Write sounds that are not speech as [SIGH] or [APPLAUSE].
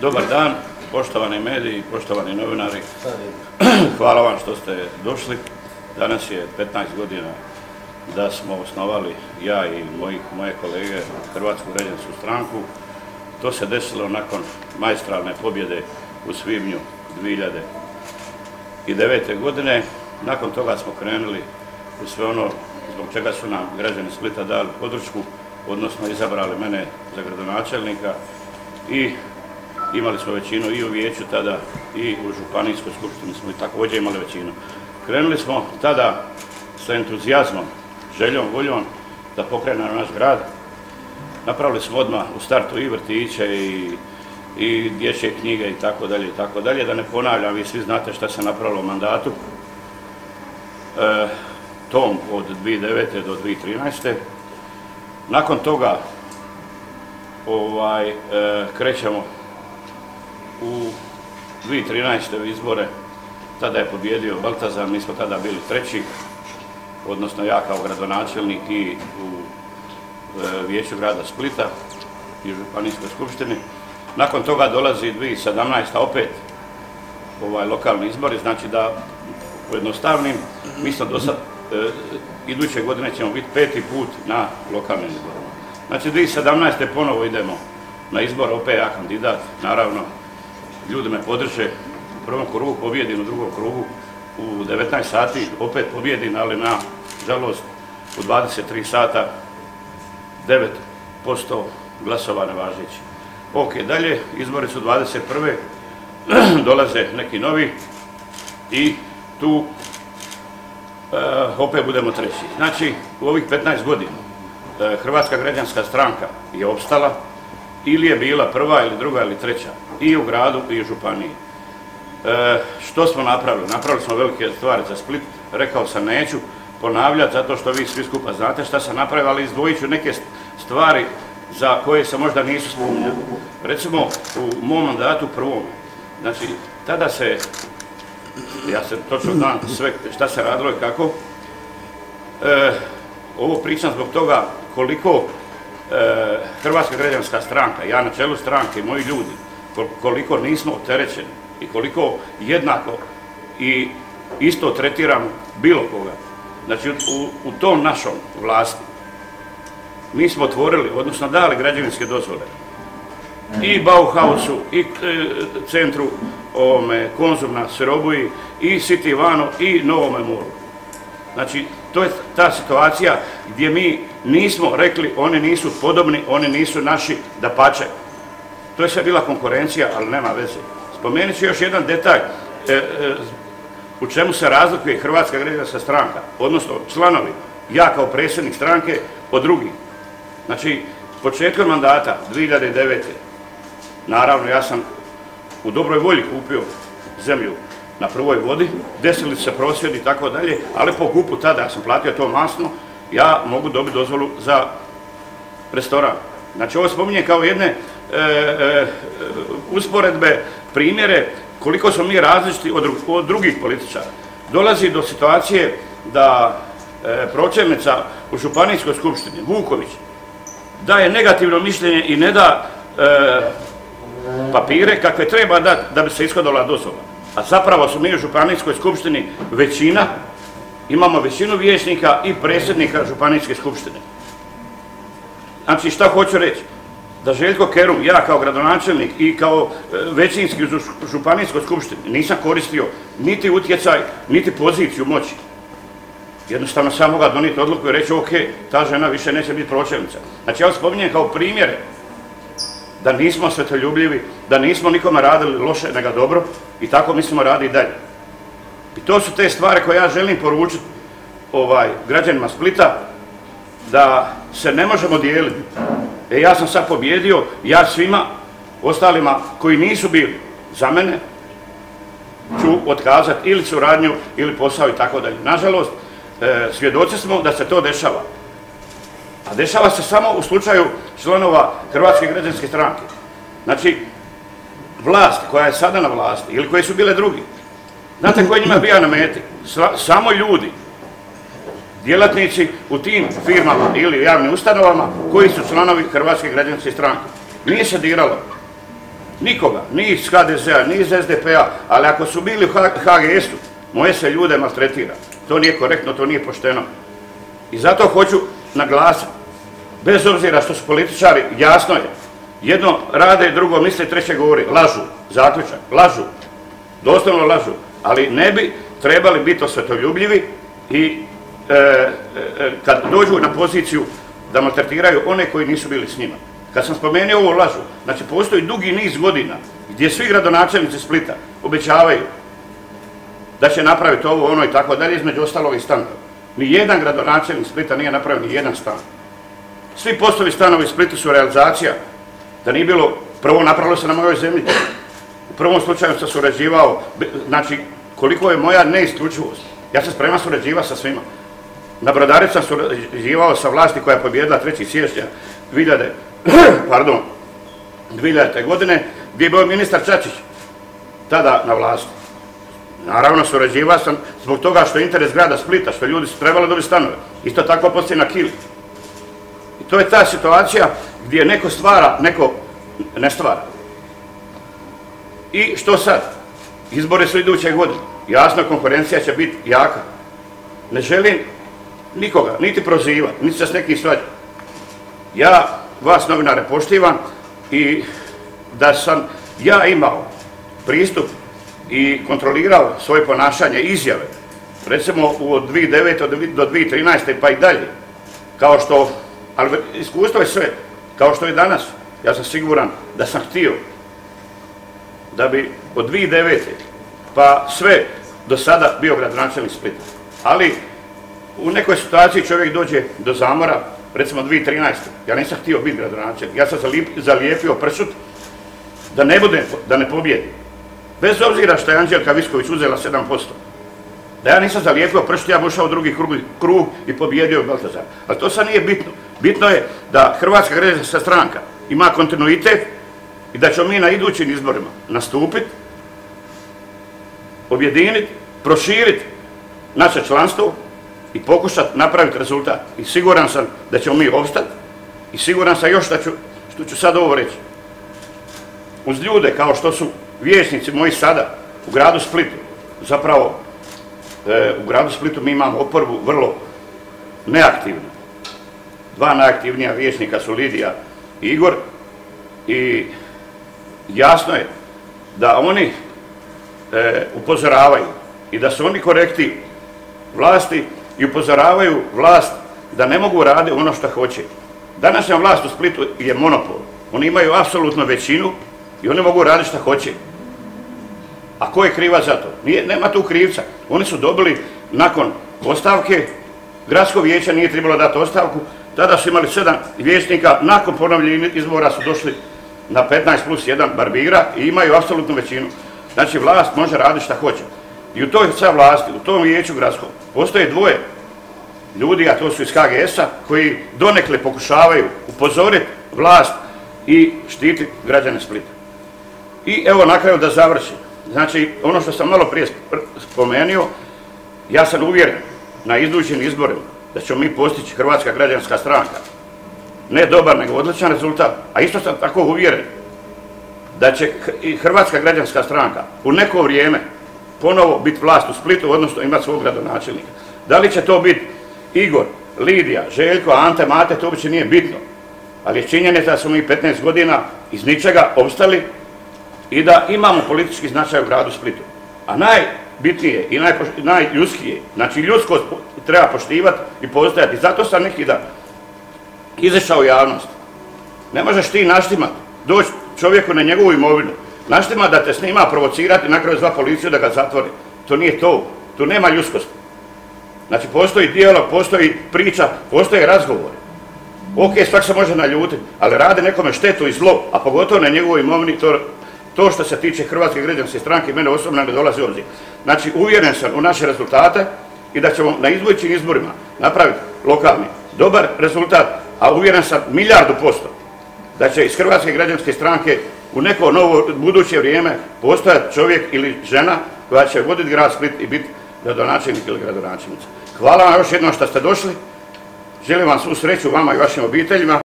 Dobar dan, poštovani mediji, poštovani novinari. Hvala [CLEARS THROAT] vam što ste došli. Danas je 15 godina da smo osnovali ja i moje kolege Hrvatsku građansku stranku. To se desilo nakon majstralne pobjede u svibnju 2009. godine. Nakon toga smo krenuli u sve ono zbog čega su nam građani Splita dali podršku, odnosno izabrali mene za gradonačelnika i imali smo većinu i u vijeću tada i u županijskoj skupštini smo i također imali većinu. Krenuli smo tada sa entuzijazmom, željom, voljom da pokrenemo naš grad. Napravili smo odmah u startu i vrtiće i, i dječje knjige i tako dalje i tako dalje. Da ne ponavljam, vi svi znate šta se napravilo u mandatu. E, tom od 2009. do 2013. Nakon toga ovaj, e, krećemo u 2013. izbore, tada je pobjedio Baltazar, mi smo tada bili treći, odnosno ja kao gradonačelnik i u e, vijeću grada Splita i županijskoj skupštini. Nakon toga dolazi 2017. opet ovaj, lokalni izbori, znači da pojednostavnim, mi smo do sad, e, iduće godine ćemo biti peti put na lokalnim izborima. Znači 2017. ponovo idemo na izbor, opet ja kandidat, naravno ljudi me podrže, u prvom krugu pobjedim, u drugom krugu u 19 sati opet pobjedim, ali na žalost u 23 sata 9% glasova nevažeći. Ok, dalje, izbori su 21. [CLEARS THROAT] dolaze neki novi i tu e, opet budemo treći. Znači, u ovih 15 godina e, Hrvatska građanska stranka je opstala, ili je bila prva ili druga ili treća i u gradu i u županiji. E, što smo napravili? Napravili smo velike stvari za Split, rekao sam neću ponavljati zato što vi svi skupa znate šta sam napravio, ali izdvojit ću neke stvari za koje se možda nisu spominjali. Recimo u mom mandatu prvom, znači tada se, ja se točno znam sve šta se radilo i kako, e, ovo pričam zbog toga koliko Hrvatska građanska stranka, ja na čelu stranke, moji ljudi, koliko nismo opterećeni i koliko jednako i isto tretiramo bilo koga. Znači u, tom našom vlasti mi smo otvorili, odnosno dali građevinske dozvole i Bauhausu, i e, centru ovome, Konzum na Serobuji, i City Vano, i Novome Moru. Znači, to je ta situacija gdje mi nismo rekli oni nisu podobni, oni nisu naši, da pače. To je sve bila konkurencija, ali nema veze. Spomenut ću još jedan detalj e, e, u čemu se razlikuje Hrvatska građanska stranka, odnosno članovi, ja kao predsjednik stranke od drugih. Znači, početkom mandata 2009. naravno ja sam u dobroj volji kupio zemlju na prvoj vodi, desili se prosvjedi i tako dalje, ali po kupu tada, ja sam platio to masno, ja mogu dobiti dozvolu za restoran. Znači ovo spominje kao jedne e, e, usporedbe, primjere koliko smo mi različiti od, drugih političara. Dolazi do situacije da e, pročelnica u Županijskoj skupštini, Vuković, daje negativno mišljenje i ne da papire kakve treba dati da bi se ishodila dozvola a zapravo su mi u Županijskoj skupštini većina, imamo većinu vijećnika i predsjednika Županijske skupštine. Znači šta hoću reći? Da Željko Kerum, ja kao gradonačelnik i kao e, većinski u Županijskoj skupštini nisam koristio niti utjecaj, niti poziciju moći. Jednostavno sam mogao donijeti odluku i reći ok, ta žena više neće biti pročelnica. Znači ja spominjem kao primjere da nismo svetoljubljivi, da nismo nikome radili loše, nego dobro i tako mislimo raditi dalje. I to su te stvari koje ja želim poručiti ovaj, građanima Splita, da se ne možemo dijeliti. E ja sam sad pobjedio, ja svima ostalima koji nisu bili za mene, ću otkazati ili suradnju ili posao i tako dalje. Nažalost, e, svjedoci smo da se to dešava. Dešava se samo u slučaju članova Hrvatske građanske stranke. Znači, vlast koja je sada na vlasti ili koje su bile drugi. Znate koji njima bija na meti? Samo ljudi, djelatnici u tim firmama ili javnim ustanovama koji su članovi Hrvatske građanske stranke. Nije se diralo Nikoga, ni iz HDZ-a, ni iz SDP-a, ali ako su bili u HGS-u, moje se ljude maltretira. To nije korektno, to nije pošteno. I zato hoću naglasiti, bez obzira što su političari, jasno je, jedno rade, drugo misle, treće govori, lažu, zaključak, lažu, doslovno lažu, ali ne bi trebali biti osvetoljubljivi i e, e, kad dođu na poziciju da maltretiraju one koji nisu bili s njima. Kad sam spomenuo ovo lažu, znači postoji dugi niz godina gdje svi gradonačelnici Splita obećavaju da će napraviti ovo, ono i tako dalje, između ostalog i stanova. Ni jedan gradonačelnik Splita nije napravio ni jedan stan. Svi poslovi stanovi Splitu su realizacija. Da nije bilo, prvo napravilo se na mojoj zemlji. U prvom slučaju sam surađivao, znači koliko je moja neisključivost. Ja sam spreman surađivati sa svima. Na Brodaricu sam surađivao sa vlasti koja je pobjedila 3. siječnja 2000, [CLEARS THROAT] pardon, 2000. godine, gdje je bio ministar Čačić, tada na vlasti. Naravno, surađivao sam zbog toga što je interes grada Splita, što ljudi su trebali dobiti stanove. Isto tako postoji na Kili. I to je ta situacija gdje neko stvara, neko ne stvara. I što sad? Izbore su iduće godine. Jasno, konkurencija će biti jaka. Ne želim nikoga, niti prozivati, niti se s nekim svađati. Ja vas novinare poštivam i da sam ja imao pristup i kontrolirao svoje ponašanje izjave, recimo od 2009. do 2013. pa i dalje, kao što, ali iskustvo je sve, kao što je danas, ja sam siguran da sam htio da bi od 2009. pa sve do sada bio gradonačelnik Splita. Ali u nekoj situaciji čovjek dođe do zamora, recimo 2013. Ja nisam htio biti gradonačelnik, ja sam zalijepio prsut da ne bude, da ne pobjedi. Bez obzira što je Anđelka Visković uzela 7%. Da ja nisam zalijepio prst, ja bi ušao u drugi krug, i pobjedio Baltazar. Ali to sad nije bitno. Bitno je da Hrvatska građanska stranka ima kontinuitet i da ćemo mi na idućim izborima nastupiti, objediniti, proširiti naše članstvo i pokušati napraviti rezultat. I siguran sam da ćemo mi obstati i siguran sam još da ću, što ću sad ovo reći. Uz ljude kao što su vijećnici moji sada u gradu Splitu, zapravo e, u gradu Splitu mi imamo oporbu vrlo neaktivnu. Dva najaktivnija vijećnika su Lidija i Igor i jasno je da oni e, upozoravaju i da su oni korekti vlasti i upozoravaju vlast da ne mogu raditi ono što hoće. Današnja vlast u Splitu je monopol. Oni imaju apsolutno većinu i oni mogu raditi što hoće. A ko je kriva za to? Nije, nema tu krivca. Oni su dobili nakon ostavke, gradsko vijeće nije trebalo dati ostavku, tada su imali sedam vijećnika, nakon ponovljenih izbora su došli na 15 plus 1 barbira i imaju apsolutnu većinu. Znači vlast može raditi šta hoće. I u toj sad vlasti, u tom vijeću gradskom, postoje dvoje ljudi, a to su iz HGS-a, koji donekle pokušavaju upozoriti vlast i štiti građane Splita. I evo na kraju da završim. Znači, ono što sam malo prije spomenuo, ja sam uvjeren na idućim izborima da ćemo mi postići Hrvatska građanska stranka. Ne dobar, nego odličan rezultat. A isto sam tako uvjeren da će Hrvatska građanska stranka u neko vrijeme ponovo biti vlast u Splitu, odnosno imati svog gradonačelnika. Da li će to biti Igor, Lidija, Željko, Ante, Mate, to uopće nije bitno. Ali je činjenica da smo mi 15 godina iz ničega obstali i da imamo politički značaj u gradu Splitu. A najbitnije i najljudskije, znači ljudsko treba poštivati i postojati. Zato sam neki da izašao u javnost. Ne možeš ti naštimati, doći čovjeku na njegovu imovinu, naštima da te snima provocirati, na kraju zva policiju da ga zatvori. To nije to, tu nema ljudskosti. Znači postoji dijalog, postoji priča, postoje razgovor. Ok, svak se može naljutiti, ali rade nekome štetu i zlo, a pogotovo na njegovoj imovini, to to što se tiče Hrvatske građanske stranke, mene osobno ne dolazi obzir. Znači, uvjeren sam u naše rezultate i da ćemo na izvojećim izborima napraviti lokalni dobar rezultat, a uvjeren sam milijardu posto da će iz Hrvatske građanske stranke u neko novo buduće vrijeme postojati čovjek ili žena koja će voditi grad Split i biti gradonačelnik ili gradonačelnica. Hvala vam još jednom što ste došli. Želim vam svu sreću vama i vašim obiteljima.